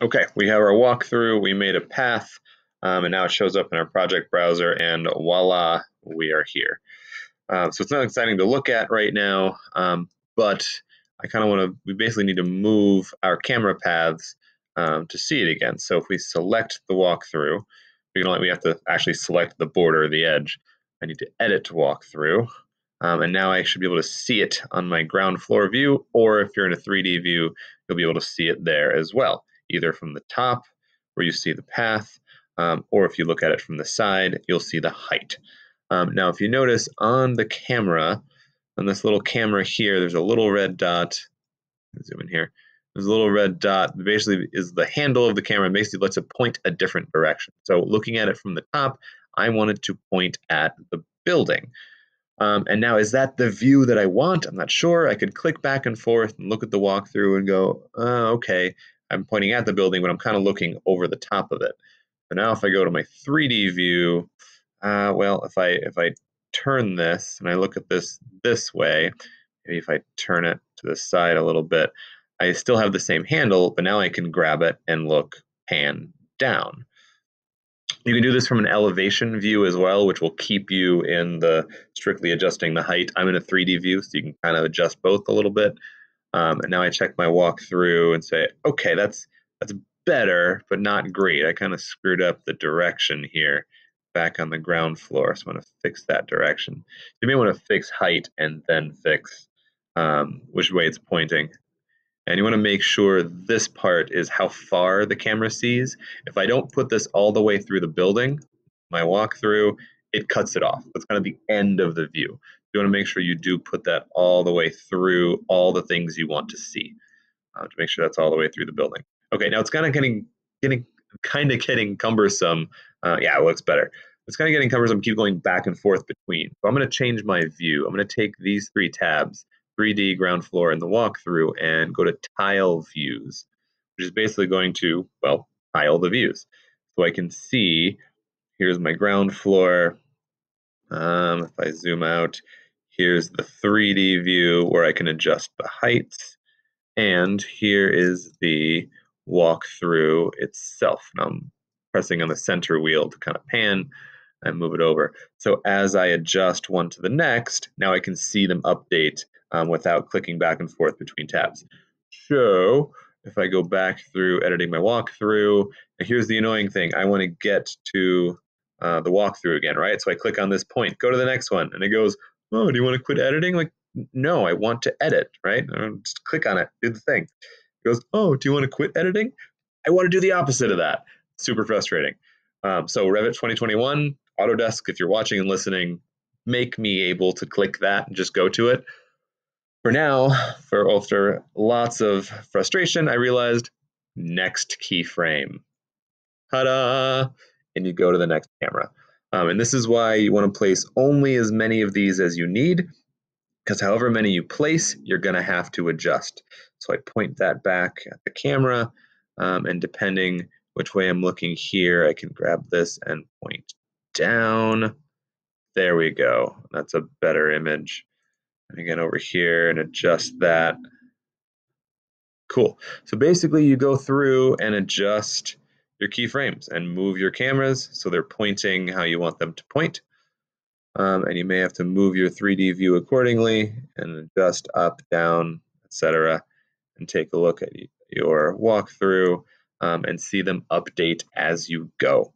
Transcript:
Okay, we have our walkthrough. We made a path, um, and now it shows up in our project browser, and voila, we are here. Uh, so it's not exciting to look at right now, um, but I kind of want to, we basically need to move our camera paths um, to see it again. So if we select the walkthrough, we, can, we have to actually select the border the edge. I need to edit to walkthrough. Um, and now I should be able to see it on my ground floor view, or if you're in a 3D view, you'll be able to see it there as well, either from the top where you see the path, um, or if you look at it from the side, you'll see the height. Um, now, if you notice on the camera, on this little camera here, there's a little red dot. Zoom in here. There's a little red dot. Basically, is the handle of the camera. Basically, lets it point a different direction. So, looking at it from the top, I wanted to point at the building. Um, and now, is that the view that I want? I'm not sure. I could click back and forth and look at the walkthrough and go, oh, okay, I'm pointing at the building, but I'm kind of looking over the top of it. So now if I go to my 3D view, uh, well, if I if I turn this and I look at this this way, maybe if I turn it to the side a little bit, I still have the same handle, but now I can grab it and look pan down. You can do this from an elevation view as well, which will keep you in the strictly adjusting the height. I'm in a 3D view, so you can kind of adjust both a little bit. Um, and now I check my walk through and say, okay, that's that's better, but not great. I kind of screwed up the direction here back on the ground floor. So I'm going to fix that direction. You may want to fix height and then fix um, which way it's pointing. And you want to make sure this part is how far the camera sees. If I don't put this all the way through the building, my walkthrough, it cuts it off. That's kind of the end of the view. You want to make sure you do put that all the way through all the things you want to see uh, to make sure that's all the way through the building. Okay, now it's kind of getting getting kind of getting cumbersome. Uh, yeah, it looks better. It's kind of getting cumbersome. Keep going back and forth between. So I'm going to change my view. I'm going to take these three tabs 3D, ground floor, and the walkthrough, and go to tile views, which is basically going to, well, tile the views. So I can see, here's my ground floor. Um, if I zoom out, here's the 3D view where I can adjust the heights. And here is the walkthrough itself. Now I'm pressing on the center wheel to kind of pan and move it over. So as I adjust one to the next, now I can see them update um, without clicking back and forth between tabs. So if I go back through editing my walkthrough, here's the annoying thing. I want to get to uh, the walkthrough again, right? So I click on this point, go to the next one, and it goes, oh, do you want to quit editing? Like, no, I want to edit, right? Just click on it, do the thing. It goes, oh, do you want to quit editing? I want to do the opposite of that. Super frustrating. Um, so Revit 2021, Autodesk, if you're watching and listening, make me able to click that and just go to it for now, for after lots of frustration, I realized next keyframe. Ta-da! And you go to the next camera. Um, and this is why you want to place only as many of these as you need, because however many you place, you're going to have to adjust. So I point that back at the camera, um, and depending which way I'm looking here, I can grab this and point down. There we go. That's a better image. And again over here and adjust that. Cool. So basically you go through and adjust your keyframes and move your cameras so they're pointing how you want them to point. Um, and you may have to move your 3D view accordingly and adjust up, down, etc. and take a look at your walkthrough um, and see them update as you go.